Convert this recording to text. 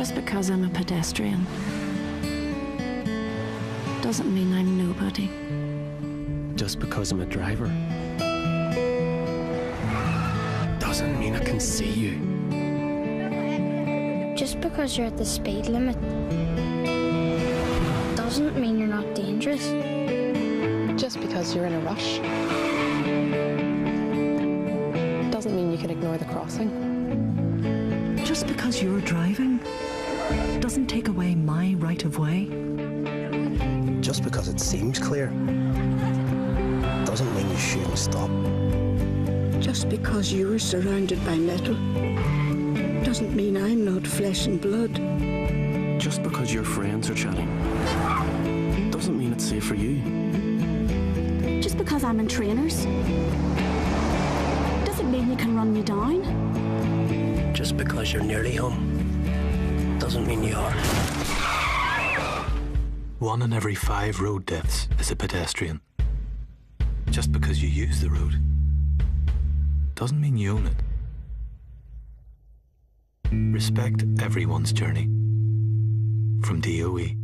Just because I'm a pedestrian doesn't mean I'm nobody. Just because I'm a driver doesn't mean I can see you. Just because you're at the speed limit doesn't mean you're not dangerous. Just because you're in a rush doesn't mean you can ignore the crossing. Just because you're driving doesn't take away my right of way. Just because it seems clear doesn't mean you shouldn't stop. Just because you're surrounded by metal doesn't mean I'm not flesh and blood. Just because your friends are chatting doesn't mean it's safe for you. Just because I'm in trainers doesn't mean you can run me down. Just because you're nearly home doesn't mean you are. One in every five road deaths is a pedestrian. Just because you use the road doesn't mean you own it. Respect everyone's journey. From DOE.